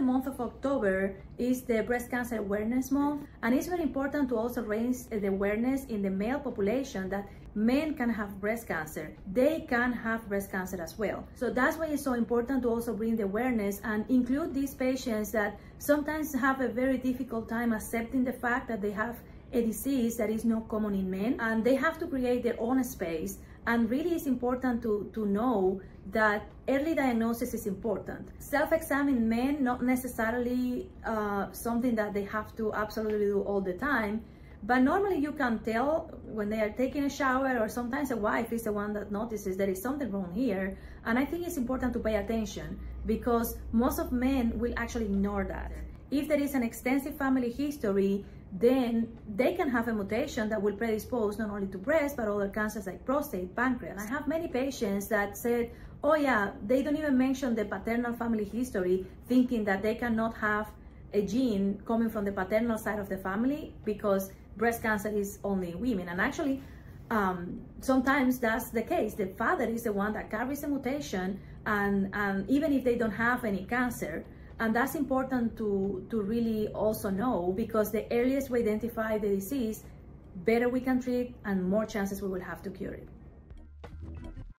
the month of October is the breast cancer awareness month and it's very important to also raise the awareness in the male population that men can have breast cancer. They can have breast cancer as well. So that's why it's so important to also bring the awareness and include these patients that sometimes have a very difficult time accepting the fact that they have a disease that is not common in men and they have to create their own space and really it's important to, to know that early diagnosis is important. Self-examine men, not necessarily uh, something that they have to absolutely do all the time, but normally you can tell when they are taking a shower or sometimes a wife is the one that notices there is something wrong here. And I think it's important to pay attention because most of men will actually ignore that. If there is an extensive family history, then they can have a mutation that will predispose not only to breast, but other cancers like prostate, pancreas. I have many patients that said, oh yeah, they don't even mention the paternal family history, thinking that they cannot have a gene coming from the paternal side of the family because breast cancer is only women. And actually, um, sometimes that's the case. The father is the one that carries the mutation, and, and even if they don't have any cancer, and that's important to, to really also know because the earliest we identify the disease, better we can treat and more chances we will have to cure it.